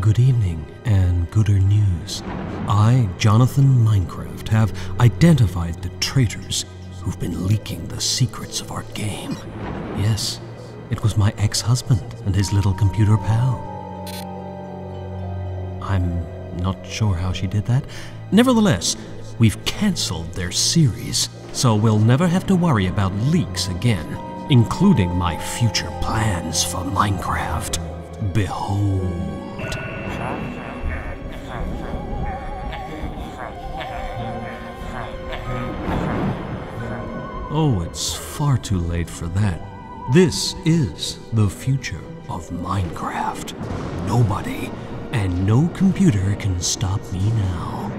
Good evening and gooder news. I, Jonathan Minecraft, have identified the traitors who've been leaking the secrets of our game. Yes, it was my ex husband and his little computer pal. I'm not sure how she did that. Nevertheless, we've cancelled their series, so we'll never have to worry about leaks again, including my future plans for Minecraft. Behold. Oh, it's far too late for that. This is the future of Minecraft. Nobody and no computer can stop me now.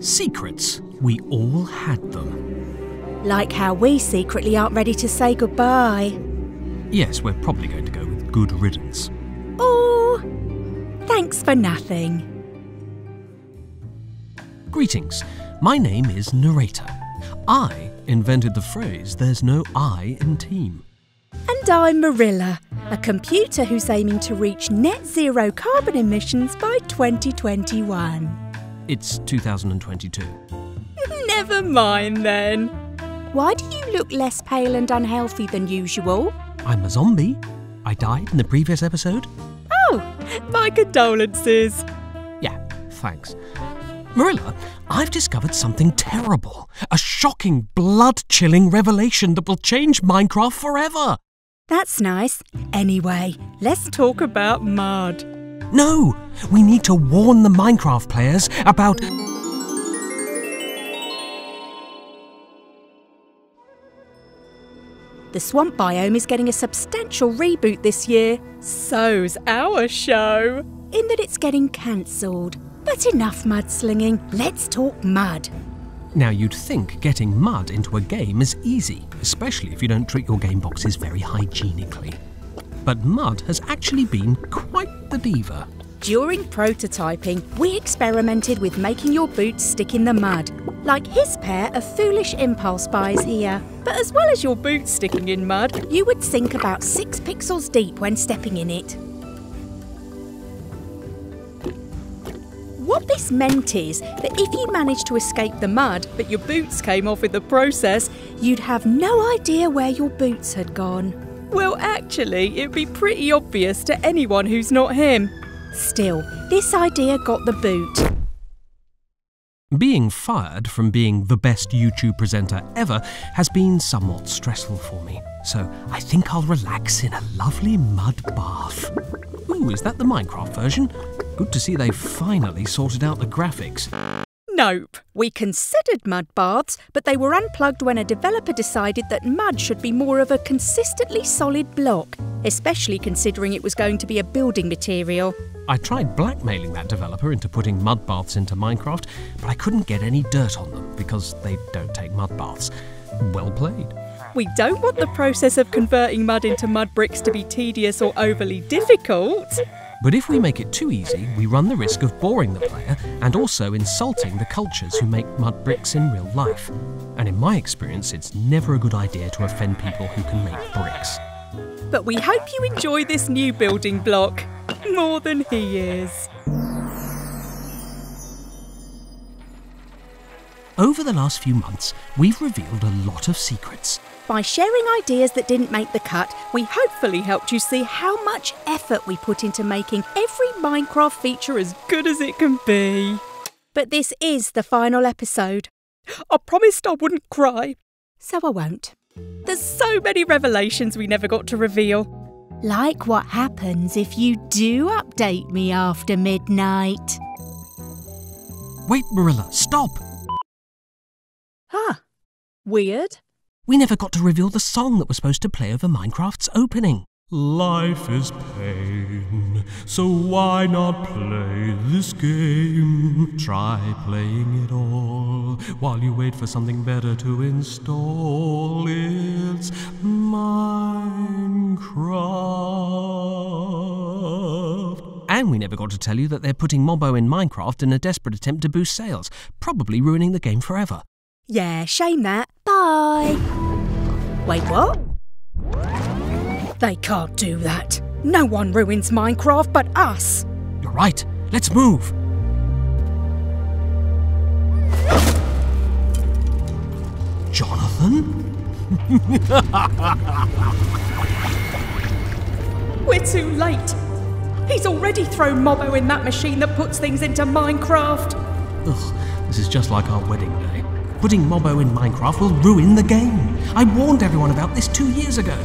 Secrets. We all had them. Like how we secretly aren't ready to say goodbye. Yes, we're probably going to go with good riddance. Oh, thanks for nothing. Greetings. My name is Narrator. I invented the phrase, there's no I in team. And I'm Marilla, a computer who's aiming to reach net zero carbon emissions by 2021. It's 2022. Never mind then. Why do you look less pale and unhealthy than usual? I'm a zombie. I died in the previous episode. Oh, my condolences. Yeah, thanks. Marilla, I've discovered something terrible. A shocking, blood chilling revelation that will change Minecraft forever. That's nice. Anyway, let's talk about mud. No, we need to warn the Minecraft players about. The swamp biome is getting a substantial reboot this year. So's our show. In that it's getting cancelled. But enough mudslinging. Let's talk mud. Now, you'd think getting mud into a game is easy, especially if you don't treat your game boxes very hygienically. But mud has actually been quite the diva. During prototyping, we experimented with making your boots stick in the mud, like his pair of foolish impulse buys here. But as well as your boots sticking in mud, you would sink about six pixels deep when stepping in it. What this meant is that if you managed to escape the mud, but your boots came off in the process, you'd have no idea where your boots had gone. Well, actually, it'd be pretty obvious to anyone who's not him. Still, this idea got the boot. Being fired from being the best YouTube presenter ever has been somewhat stressful for me, so I think I'll relax in a lovely mud bath. Ooh, is that the Minecraft version? Good to see they've finally sorted out the graphics. Nope. We considered mud baths, but they were unplugged when a developer decided that mud should be more of a consistently solid block, especially considering it was going to be a building material. I tried blackmailing that developer into putting mud baths into Minecraft, but I couldn't get any dirt on them because they don't take mud baths. Well played. We don't want the process of converting mud into mud bricks to be tedious or overly difficult. But if we make it too easy, we run the risk of boring the player and also insulting the cultures who make mud bricks in real life. And in my experience, it's never a good idea to offend people who can make bricks. But we hope you enjoy this new building block more than he is. Over the last few months, we've revealed a lot of secrets. By sharing ideas that didn't make the cut, we hopefully helped you see how much effort we put into making every Minecraft feature as good as it can be. But this is the final episode. I promised I wouldn't cry, so I won't. There's so many revelations we never got to reveal. Like what happens if you do update me after midnight. Wait, Marilla, stop! Huh. Weird. We never got to reveal the song that was supposed to play over Minecraft's opening. Life is pain, So why not play this game? Try playing it all while you wait for something better to install. It's Minecraft. And we never got to tell you that they're putting Mobbo in Minecraft in a desperate attempt to boost sales, probably ruining the game forever. Yeah, shame that. Bye. Wait, what? They can't do that. No one ruins Minecraft but us. You're right. Let's move. Jonathan? We're too late. He's already thrown Mobbo in that machine that puts things into Minecraft. Ugh, this is just like our wedding day. Putting Mobbo in Minecraft will ruin the game. I warned everyone about this two years ago.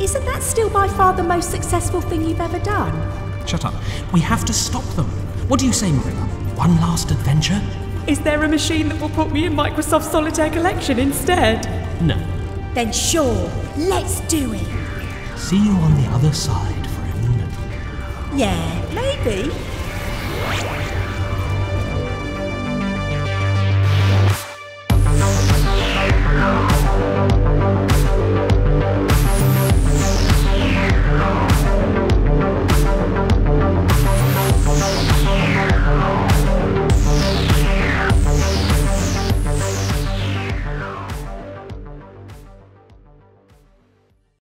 Isn't that still by far the most successful thing you've ever done? Shut up. We have to stop them. What do you say, Marilla? One last adventure? Is there a machine that will put me in Microsoft Solitaire Collection instead? No. Then sure, let's do it. See you on the other side, friend. Yeah, maybe.